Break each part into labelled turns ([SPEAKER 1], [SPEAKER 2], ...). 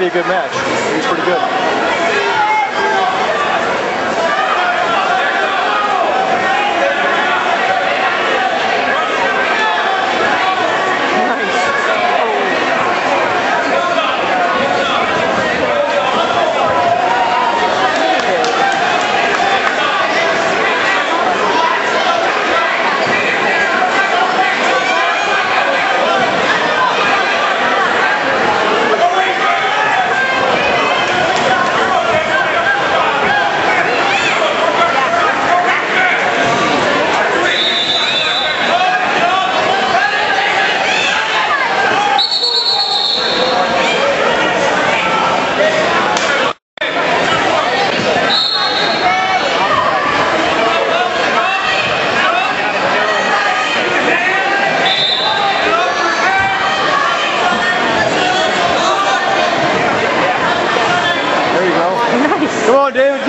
[SPEAKER 1] be a good match. He's pretty good. Come on, David,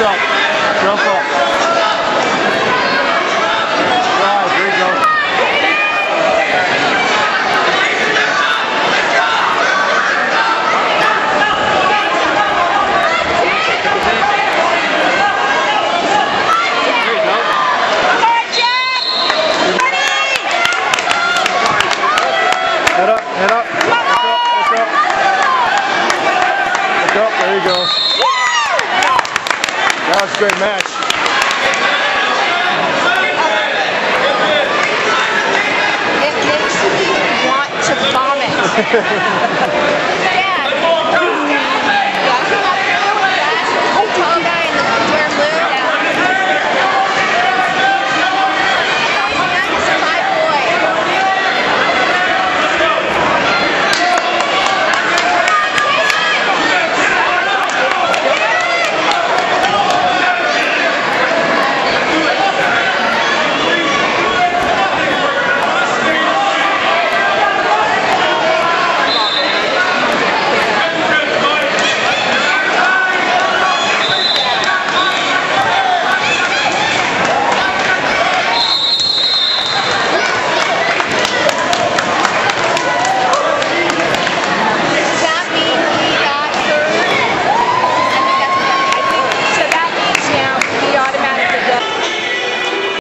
[SPEAKER 1] ちゃフランスは。Great match.
[SPEAKER 2] It makes me want to vomit.